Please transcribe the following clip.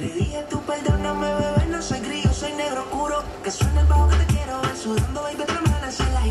Le dije tú perdóname, bebé, no soy grillo, soy negro oscuro. Que suena el bajo que te quiero ver sudando, baby, otra mala, la